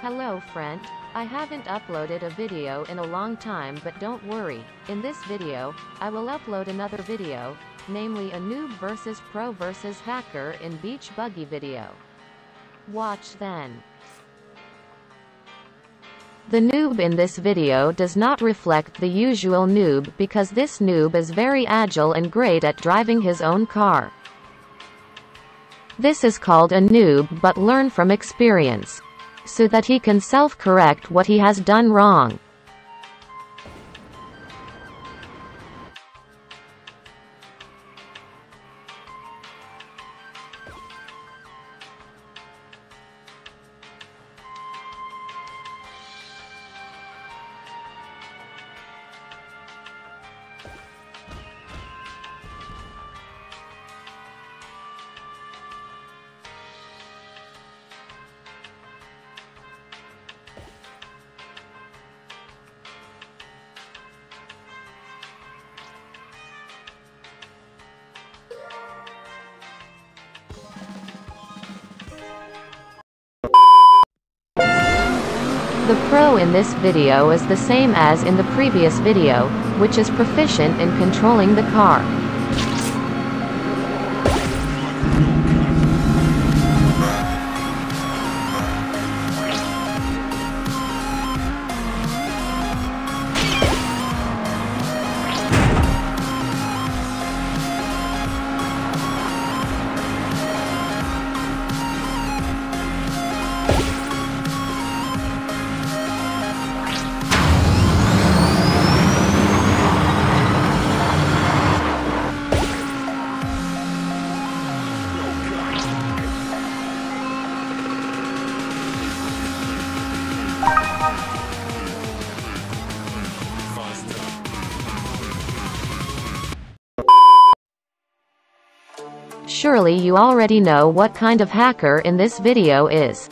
Hello friend. I haven't uploaded a video in a long time but don't worry, in this video, I will upload another video, namely a noob versus pro versus hacker in beach buggy video. Watch then. The noob in this video does not reflect the usual noob because this noob is very agile and great at driving his own car. This is called a noob but learn from experience. So that he can self-correct what he has done wrong. The pro in this video is the same as in the previous video, which is proficient in controlling the car. Surely you already know what kind of hacker in this video is.